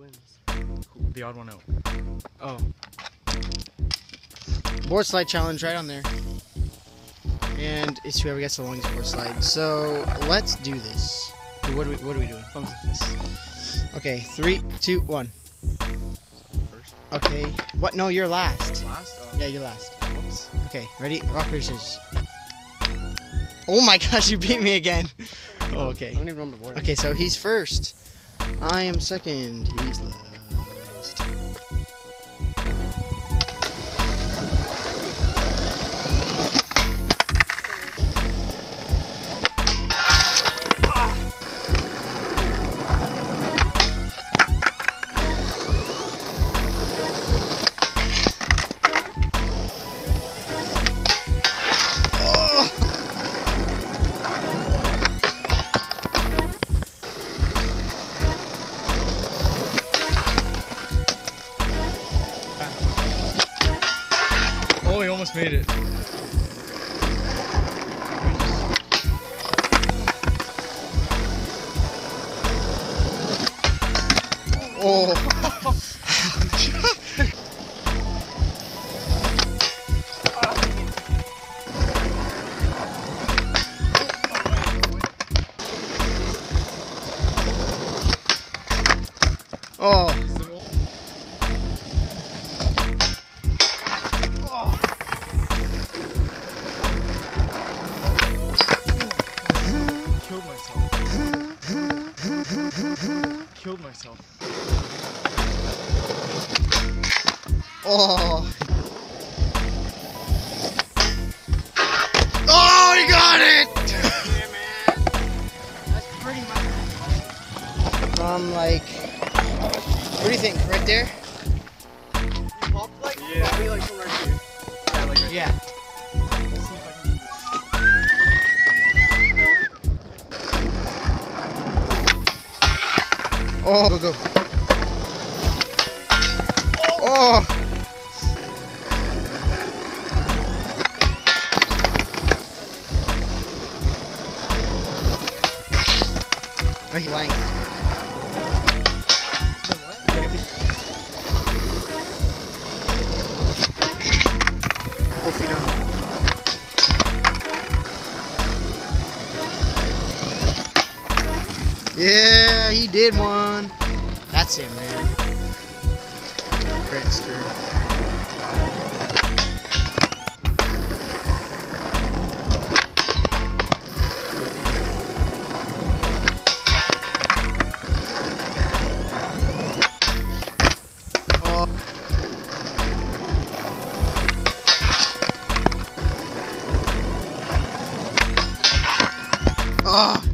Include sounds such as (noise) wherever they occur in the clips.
wins? The odd one out. Oh. Board slide challenge right on there. And it's whoever gets the longest board slide. So let's do this. What are we, what are we doing? Okay, three, two, one. First. Okay. What? No, you're last. Last? Uh, Yeah, you're last. whoops. Okay, ready? Rock, paper, scissors. Oh my (laughs) gosh, you beat me again. Oh, okay. I don't even remember. Okay, so he's first. I am second. He's last. Almost made it. Oh. (laughs) Oh. Killed myself. Oh. Oh, he got it! That's pretty much. From like, what do you think? Right there? Yeah. Probably like right. Yeah, like right Yeah. Oh, go go. Oh. Right length. Yeah, he did one. That's him, man. Trickster. Oh. Ah.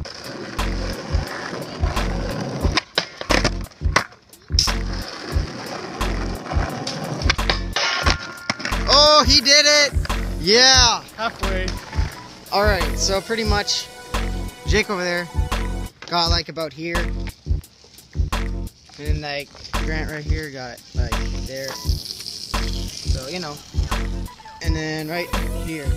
Oh. He did it! Yeah! Halfway. Alright, so pretty much Jake over there got like about here. And then like Grant right here got like there. So, you know. And then right here